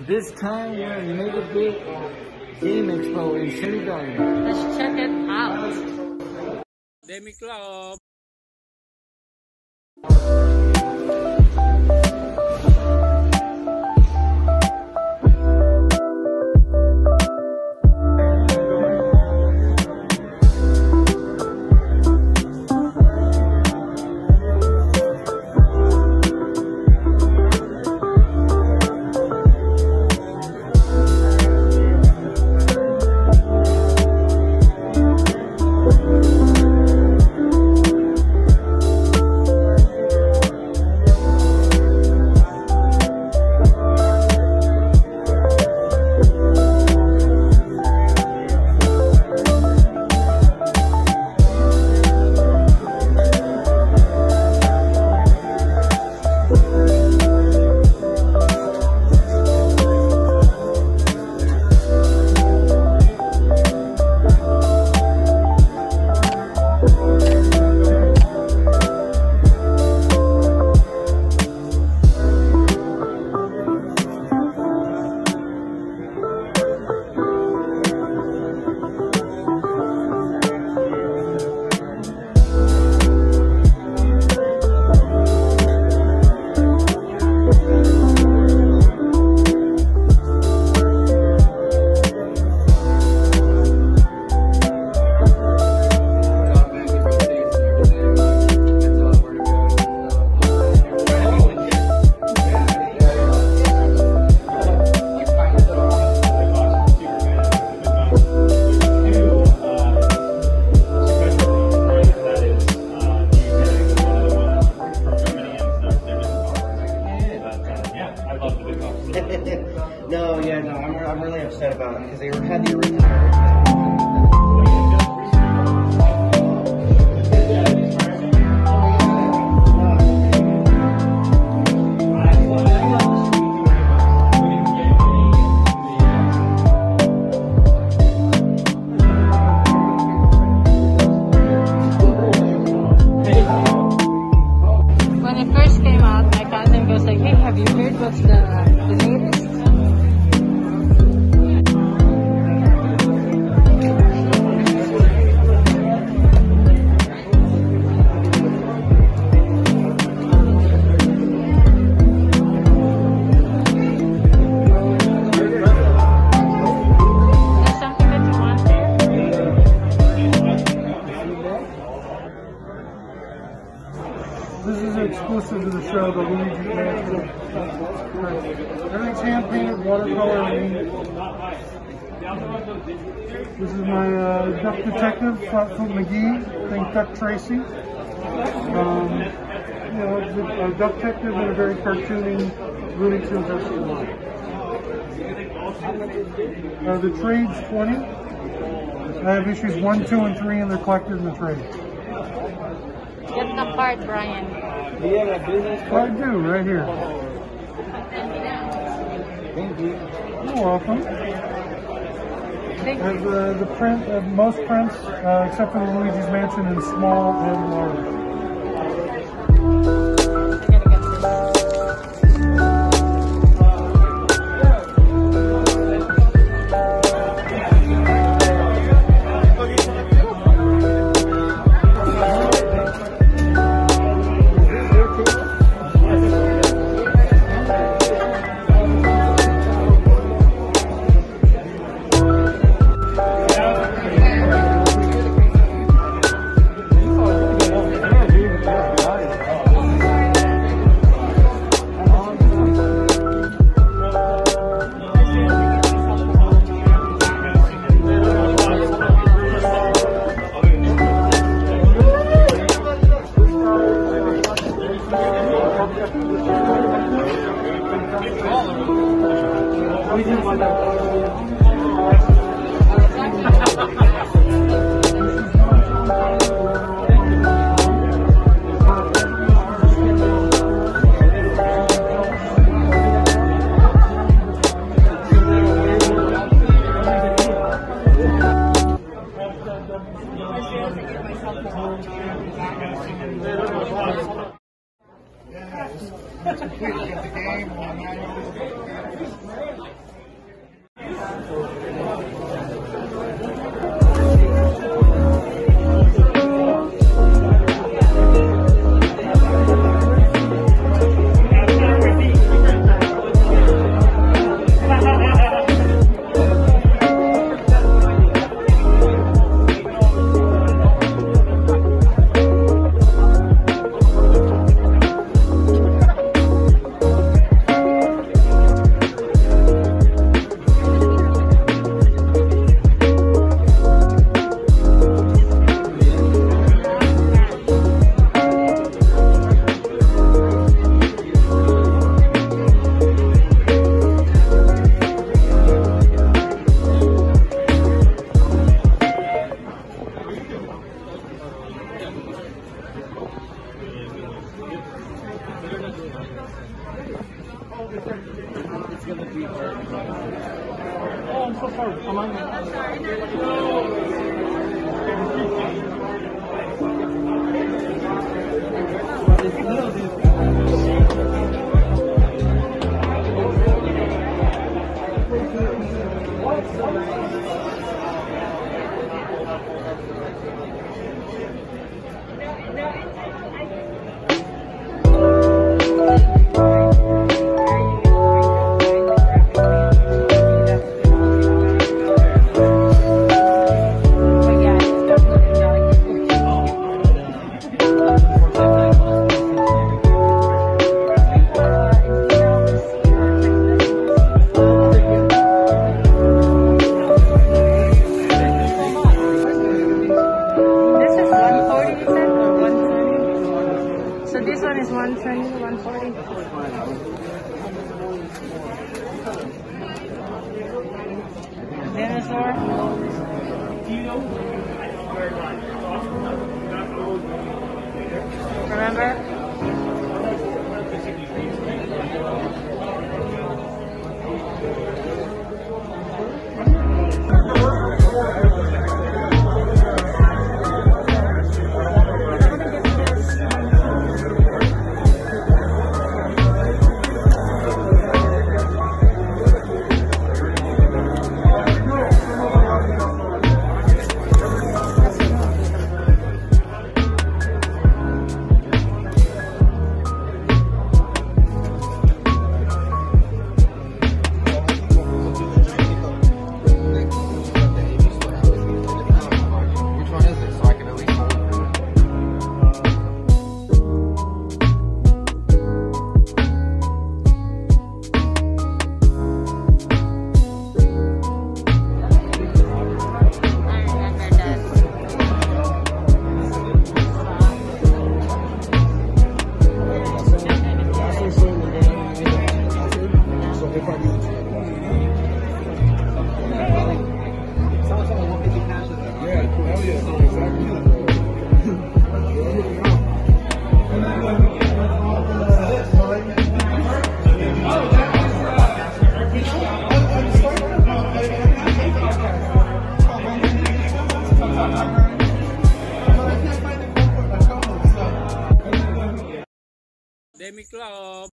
This time we're in Mega Big Game Expo in Cherry Garden. Let's check it out. Demi Club. Everything's hand painted, watercolor. This is my uh, Duck Detective, Flatfoot McGee, think Duck Tracy. Um, you know, a Duck Detective in a very cartoony Looney Tunes esque. Uh, the trade's 20. I have issues 1, 2, and 3, and they're collected in the trade. Get the part, Brian. Do you have a business I card? do, right here. Thank you. You're welcome. Thank you. uh, the print of most prints, uh, except for the Luigi's Mansion in small and large. 보이시는 것 같아요. Oh, I'm so sorry. Come on. I'm sorry. No. Demi Club.